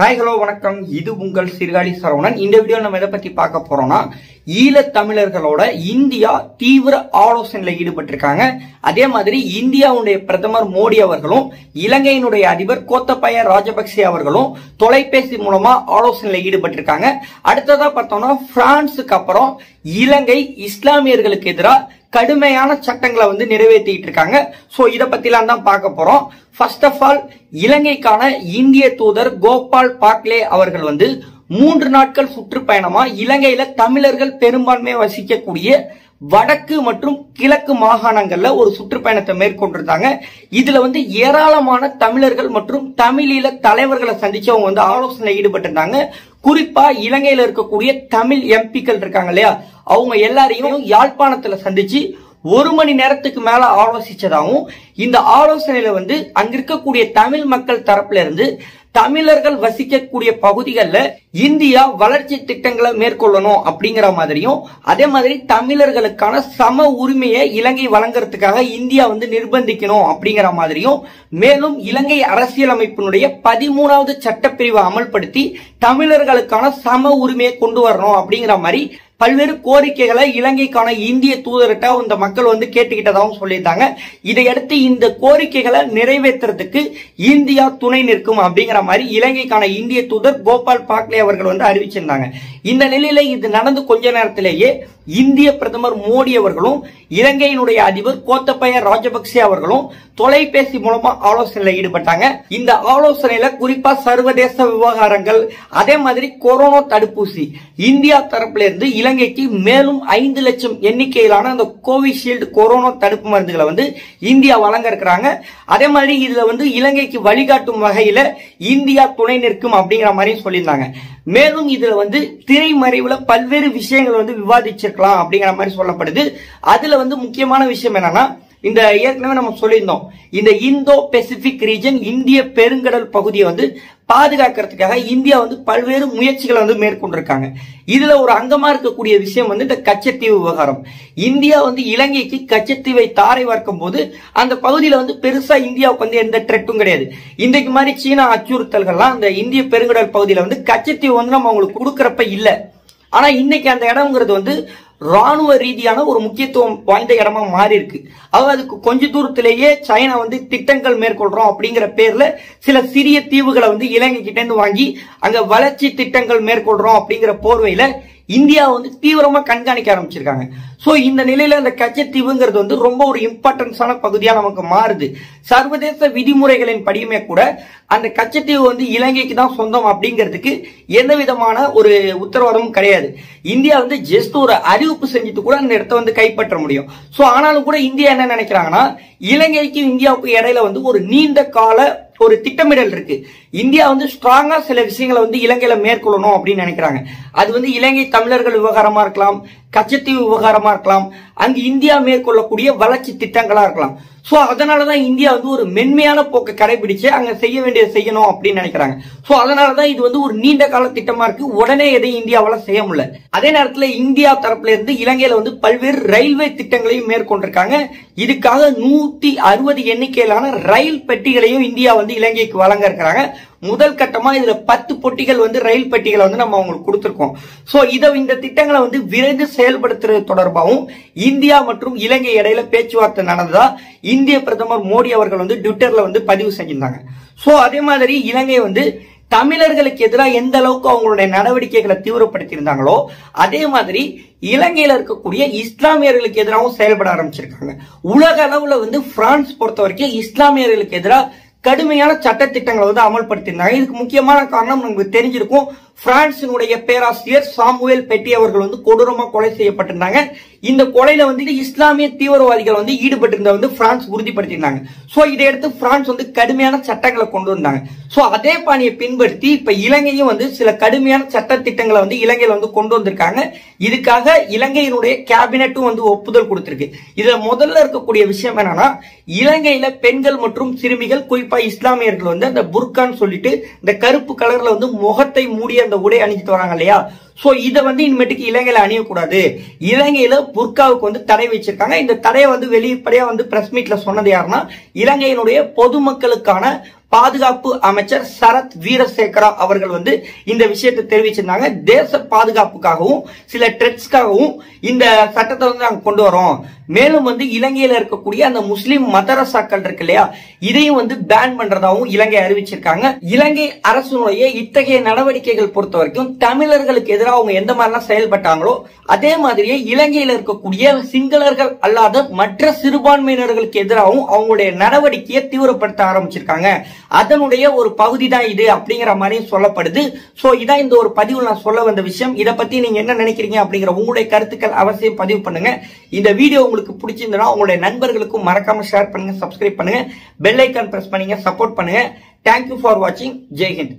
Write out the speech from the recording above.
Hi hello வணக்கம். இது உங்கள் சிறுகாடி சரவணன். இந்த வீடியோ நம்ம எதை பத்தி பார்க்க போறோம்னா ஈழத்தமிழர்களோட இந்தியா தீவிர ஆலோசனையில் ஈடுபட்டிருக்காங்க. அதே மாதிரி இந்தியாவுடைய பிரதமர் மோடி அவர்களும் இலங்கையினுடைய அதிபர் கோத்தபய ராஜபக்சே அவர்களும் தொலைபேசி மூலமா ஆலோசனையில் ஈடுபட்டிருக்காங்க. அடுத்ததா பார்த்தோம்னா பிரான்ஸுக்கு அப்புறம் இலங்கை இஸ்லாமியர்களுக்கு எதிராக கடுமையான சட்டங்களை வந்து நிறைவேற்றிட்டு இருக்காங்க. சோ இதை பத்திலாம் தான் பார்க்க போறோம். ஃபர்ஸ்ட் ஆஃப் ஆல் இலங்கைக்கான இந்திய தூதர் கோபால் பாக்லே அவர்கள் வந்து மூன்று நாட்கள் சுற்றுப்பயணமா இலங்கையில தமிழர்கள் பெரும்பான்மை வசிக்கக்கூடிய வடக்கு மற்றும் கிழக்கு மாகாணங்கள்ல ஒரு சுற்றுப்பயணத்தை மேற்கொண்டிருந்தாங்க. இதுல வந்து ஏராளமான தமிழர்கள் மற்றும் தமிழீழ தலைவர்களை சந்திச்சு அவங்க வந்து ஆலோசனை ஈடுபட்டிருந்தாங்க. குறிப்பா இலங்கையில இருக்கக்கூடிய தமிழ் எம்பிக்கள் இருக்காங்க இல்லையா? அவங்க எல்லாரையும் யாழ்ப்பாணத்துல சந்திச்சு ஒரு மணி நேரத்துக்கு மேல ஆலோசிச்சதாகவும் இந்த ஆலோசனையில வந்து அங்கிருக்கக்கூடிய தமிழ் மக்கள் தரப்புல இருந்து தமிழர்கள் வசிக்கக்கூடிய பகுதிகளில் இந்தியா வளர்ச்சி திட்டங்களை மேற்கொள்ளணும் அப்படிங்கிற மாதிரியும் அதே மாதிரி தமிழர்களுக்கான சம உரிமையை இலங்கை வழங்குறதுக்காக இந்தியா வந்து நிர்பந்திக்கணும் அப்படிங்கிற மாதிரியும் மேலும் இலங்கை அரசியலமைப்பினுடைய பதிமூணாவது சட்டப்பிரிவை அமல்படுத்தி தமிழர்களுக்கான சம உரிமையை கொண்டு வரணும் அப்படிங்கிற மாதிரி பல்வேறு கோரிக்கைகளை இலங்கைக்கான இந்திய தூதர்கிட்ட இந்த மக்கள் வந்து கேட்டுக்கிட்டதாகவும் சொல்லியிருந்தாங்க இதையடுத்து இந்த கோரிக்கைகளை நிறைவேற்றுறதுக்கு இந்தியா துணை நிற்கும் அப்படிங்கிற மாதிரி இலங்கைக்கான இந்திய தூதர் கோபால் பாக்லே அவர்கள் வந்து அறிவிச்சிருந்தாங்க. இந்த நிலையில இது நடந்து கொஞ்ச நேரத்திலேயே இந்திய பிரதமர் மோடி அவர்களும் இலங்கையினுடைய அதிபர் கோத்தபய ராஜபக்சே அவர்களும் தொலைபேசி மூலமா ஆலோசனையில் ஈடுபட்டாங்க. இந்த ஆலோசனையில குறிப்பா சர்வதேச விவகாரங்கள் அதே மாதிரி கொரோனா தடுப்பூசி. இந்தியா தரப்புல இருந்து இலங்கைக்கு மேலும் ஐந்து லட்சம் எண்ணிக்கையிலான அந்த கோவிஷீல்டு கொரோனா தடுப்பு மருந்துகளை வந்து இந்தியா வழங்க இருக்கிறாங்க. அதே மாதிரி இதுல வந்து இலங்கைக்கு வழிகாட்டும் வகையில இந்தியா துணை நிற்கும் அப்படிங்கிற மாதிரியும் சொல்லியிருந்தாங்க. மேலும் இதுல வந்து திரைமறைவுல பல்வேறு விஷயங்கள் வந்து இருக்கலாம் அப்படிங்கிற மாதிரி சொல்லப்படுது. அதுல வந்து முக்கியமான விஷயம் என்னன்னா இந்த ஏற்கனவே நம்ம சொல்லியிருந்தோம். இந்த இந்தோ பெசிபிக் ரீஜன் இந்திய பெருங்கடல் பகுதியை வந்து பாதுகாக்கிறதுக்காக இந்தியா வந்து பல்வேறு முயற்சிகளை வந்து மேற்கொண்டிருக்காங்க. இதுல ஒரு அங்கமா இருக்கக்கூடிய விஷயம் வந்து இந்த கச்சத்தீவு விவகாரம். இந்தியா வந்து இலங்கைக்கு கச்சத்தீவை தாரை வார்க்கும் போது அந்த பகுதியில வந்து பெருசா இந்தியாவுக்கு வந்து எந்த ட்ரெட்டும் கிடையாது. இன்றைக்கு மாதிரி சீனா அச்சுறுத்தல்கள்லாம் அந்த இந்திய பெருங்கடல் பகுதியில வந்து கச்சத்தீவு வந்து நம்ம அவங்களுக்கு கொடுக்கறப்ப இல்லை. ஆனா இன்னைக்கு அந்த இடம்ங்கிறது வந்து ராணுவ ரீதியான ஒரு முக்கியத்துவம் வாய்ந்த இடமா மாறி இருக்கு அதாவது அதுக்கு கொஞ்ச தூரத்திலேயே சைனா வந்து திட்டங்கள் மேற்கொள்றோம் அப்படிங்கிற பேர்ல சில சிறிய தீவுகளை வந்து இலங்கை கிட்ட இருந்து வாங்கி அங்க வளர்ச்சி திட்டங்கள் மேற்கொள்றோம் அப்படிங்கிற போர்வையில இந்தியா வந்து தீவிரமா கண்காணிக்க ஆரம்பிச்சிருக்காங்க. சோ இந்த நிலையில இந்த கச்சத்தீவுங்கிறது வந்து ரொம்ப ஒரு இம்பார்ட்டன்ஸான பகுதியா நமக்கு மாறுது. சர்வதேச விதிமுறைகளின் படியுமே கூட அந்த கச்சத்தீவு வந்து இலங்கைக்கு தான் சொந்தம் அப்படிங்கிறதுக்கு எந்த விதமான ஒரு உத்தரவாதமும் கிடையாது. இந்தியா வந்து ஜஸ்ட் ஒரு அறிவிப்பு செஞ்சுட்டு கூட அந்த இடத்த வந்து கைப்பற்ற முடியும். சோ ஆனாலும் கூட இந்தியா என்ன நினைக்கிறாங்கன்னா இலங்கைக்கு இந்தியாவுக்கு இடையில வந்து ஒரு நீண்ட கால ஒரு திட்டமிடல் இருக்கு. இந்தியா வந்து ஸ்ட்ராங்கா சில விஷயங்களை வந்து இலங்கையில மேற்கொள்ளணும் அப்படின்னு நினைக்கிறாங்க. அது வந்து இலங்கை தமிழர்கள் விவகாரமா இருக்கலாம் கச்சத்தீவு விவகாரமா இருக்கலாம். அங்கு இந்தியா மேற்கொள்ளக்கூடிய வளர்ச்சி திட்டங்களா இருக்கலாம். சோ அதனாலதான் இந்தியா வந்து ஒரு மென்மையான போக்கை கடைபிடிச்சு அங்க செய்ய வேண்டியதை செய்யணும் அப்படின்னு நினைக்கிறாங்க. சோ அதனாலதான் இது வந்து ஒரு நீண்ட கால திட்டமா இருக்கு. உடனே எதையும் இந்தியாவால செய்ய முடியல. அதே நேரத்துல இந்தியா தரப்புல இருந்து இலங்கையில வந்து பல்வேறு ரயில்வே திட்டங்களையும் மேற்கொண்டிருக்காங்க. இதுக்காக நூத்தி அறுபது எண்ணிக்கையிலான ரயில் பெட்டிகளையும் இந்தியா வந்து இலங்கைக்கு வழங்க இருக்கிறாங்க. முதல் கட்டமா இதுல பத்து பொட்டிகள் வந்து ரயில் பெட்டிகளை வந்து நம்ம அவங்களுக்கு கொடுத்துருக்கோம். சோ இதை இந்த திட்டங்களை வந்து விரைந்து செயல்படுத்துறது தொடர்பாகவும் இந்தியா மற்றும் இலங்கை இடையில பேச்சுவார்த்தை நடந்ததா இந்திய பிரதமர் மோடி அவர்கள் வந்து ட்விட்டர்ல வந்து பதிவு செஞ்சிருந்தாங்க. சோ அதே மாதிரி இலங்கை வந்து தமிழர்களுக்கு எதிராக எந்த அளவுக்கு அவங்களுடைய நடவடிக்கைகளை தீவிரப்படுத்தியிருந்தாங்களோ அதே மாதிரி இலங்கையில இருக்கக்கூடிய இஸ்லாமியர்களுக்கு எதிராகவும் செயல்பட ஆரம்பிச்சிருக்காங்க. உலக அளவுல வந்து பிரான்ஸ் பொறுத்த வரைக்கும் இஸ்லாமியர்களுக்கு எதிராக கடுமையான சட்ட திட்டங்களை வந்து அமல்படுத்தியிருந்தாங்க. இதுக்கு முக்கியமான காரணம் நமக்கு தெரிஞ்சிருக்கும். பிரான்சினுடைய பேராசிரியர் சாமுவேல் பெட்டி அவர்கள் வந்து கொடூரமா கொலை செய்யப்பட்டிருந்தாங்க. இந்த கொலையில வந்து இஸ்லாமிய தீவிரவாதிகள் வந்து ஈடுபட்டிருந்த வந்து பிரான்ஸ் உறுதிப்படுத்தியிருந்தாங்க. சோ இதையடுத்து பிரான்ஸ் வந்து கடுமையான சட்டங்களை கொண்டு வந்தாங்க. சோ அதே பாணியை பின்பற்றி இப்ப இலங்கையும் வந்து சில கடுமையான சட்ட திட்டங்களை வந்து இலங்கையில வந்து கொண்டு வந்திருக்காங்க. இதுக்காக இலங்கையினுடைய கேபினட்டும் வந்து ஒப்புதல் கொடுத்திருக்கு. இதுல முதல்ல இருக்கக்கூடிய விஷயம் என்னன்னா இலங்கையில பெண்கள் மற்றும் சிறுமிகள் குறிப்பா இஸ்லாமியர்கள் வந்து அந்த புர்கான் சொல்லிட்டு இந்த கருப்பு கலர்ல வந்து முகத்தை மூடிய இந்த உடை அணிஞ்சிட்டு வராங்க இல்லையா? சோ இதை வந்து இனிமேட்டுக்கு இலங்கையில அணியக்கூடாது. இலங்கையில புர்காவுக்கு வந்து தடை வச்சிருக்காங்க. இந்த தடையை வந்து வெளிப்படையா வந்து பிரஸ் மீட்ல சொன்னது யாருன்னா இலங்கையினுடைய பொதுமக்களுக்கான பாதுகாப்பு அமைச்சர் சரத் வீரசேகரா அவர்கள் வந்து இந்த விஷயத்தை தெரிவிச்சிருந்தாங்க. தேச பாதுகாப்புக்காகவும் சில ட்ரெட்ஸ்க்காகவும் இந்த சட்டத்தை வந்து நாங்கள் கொண்டு வரோம். மேலும் வந்து இலங்கையில இருக்கக்கூடிய அந்த முஸ்லிம் மதரசாக்கள் இருக்கு இல்லையா இதையும் வந்து பேன் பண்றதாகவும் இலங்கை அறிவிச்சிருக்காங்க. இலங்கை அரசுடைய இத்தகைய நடவடிக்கைகள் பொறுத்த வரைக்கும் தமிழர்களுக்கு எதிராக அவங்க எந்த மாதிரிலாம் செயல்பட்டாங்களோ அதே மாதிரியே இலங்கையில இருக்கக்கூடிய சிங்களர்கள் அல்லாத மற்ற சிறுபான்மையினர்களுக்கு எதிராகவும் அவங்களுடைய நடவடிக்கையை தீவிரப்படுத்த ஆரம்பிச்சிருக்காங்க. அதனுடைய ஒரு பகுதி தான் இது அப்படிங்கிற மாதிரி சொல்லப்படுது. ஸோ இதான் இந்த ஒரு பதிவில் நான் சொல்ல வந்த விஷயம். இதை பத்தி நீங்க என்ன நினைக்கிறீங்க அப்படிங்கிற உங்களுடைய கருத்துக்கள் அவசியம் பதிவு பண்ணுங்க. இந்த வீடியோ உங்களுக்கு பிடிச்சிருந்தனா உங்களுடைய நண்பர்களுக்கும் மறக்காம ஷேர் பண்ணுங்க சப்ஸ்கிரைப் பண்ணுங்க. பெல் ஐக்கான் பிரஸ் பண்ணுங்க சப்போர்ட் பண்ணுங்க. தேங்க்யூ ஃபார் வாட்சிங் ஜெய்ஹிந்த்